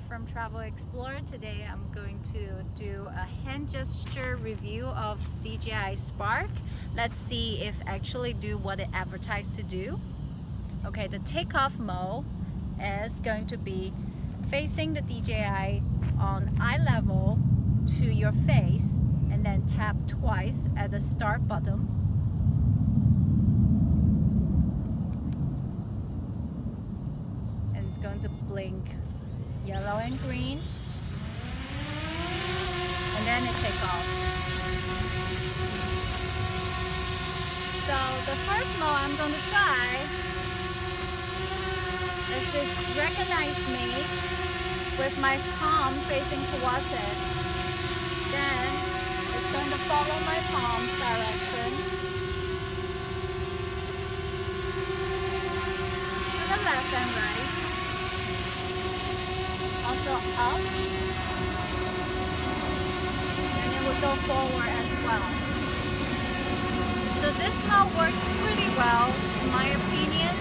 From Travel Explorer. Today I'm going to do a hand gesture review of DJI Spark. Let's see if actually do what it advertised to do. Okay, the takeoff mode is going to be facing the DJI on eye level to your face and then tap twice at the start button and it's going to blink yellow and green and then it take off. So the first mode I'm going to try is to recognize me with my palm facing towards it. Then it's going to follow my palm direction. To the left and right also up and it will go forward as well. So this mode works pretty well in my opinion.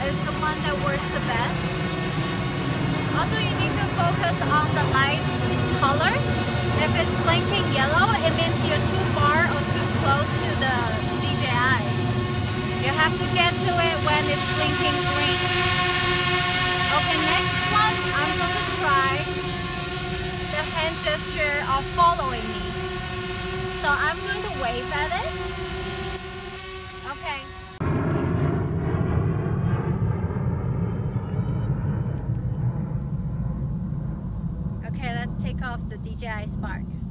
It's the one that works the best. Also you need to focus on the light color. If it's blinking yellow, it means you're too far or too close to the DJI. You have to get to it when it's blinking green. I'm going to try the hand gesture of following me. So I'm going to wave at it. Okay. Okay, let's take off the DJI Spark.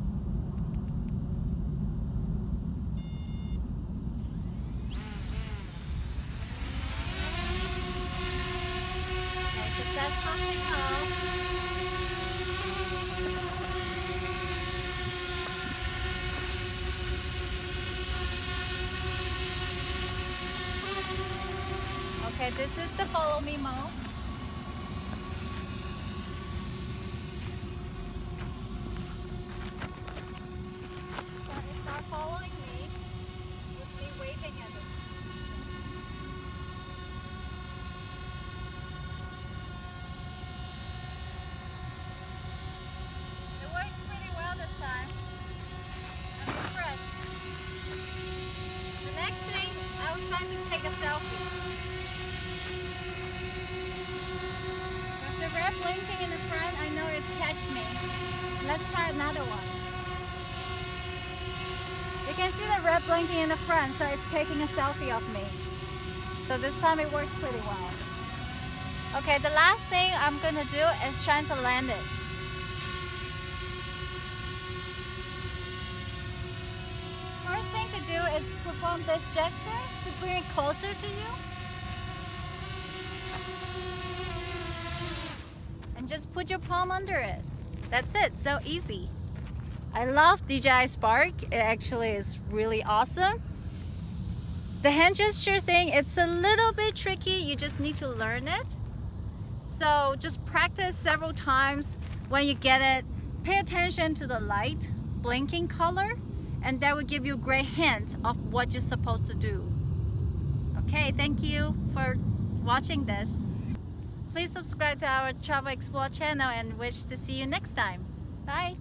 Okay, this is the follow me mode. Selfie. red blinking in the front, I know it catch me. Let's try another one. You can see the red blinking in the front, so it's taking a selfie of me. So this time it works pretty well. Okay, the last thing I'm gonna do is trying to land it. First thing perform this gesture to bring it closer to you. and just put your palm under it. That's it, so easy. I love DJI Spark. It actually is really awesome. The hand gesture thing, it's a little bit tricky. You just need to learn it. So just practice several times. When you get it, pay attention to the light blinking color and that will give you a great hint of what you're supposed to do. Okay, thank you for watching this. Please subscribe to our Travel Explore channel and wish to see you next time. Bye!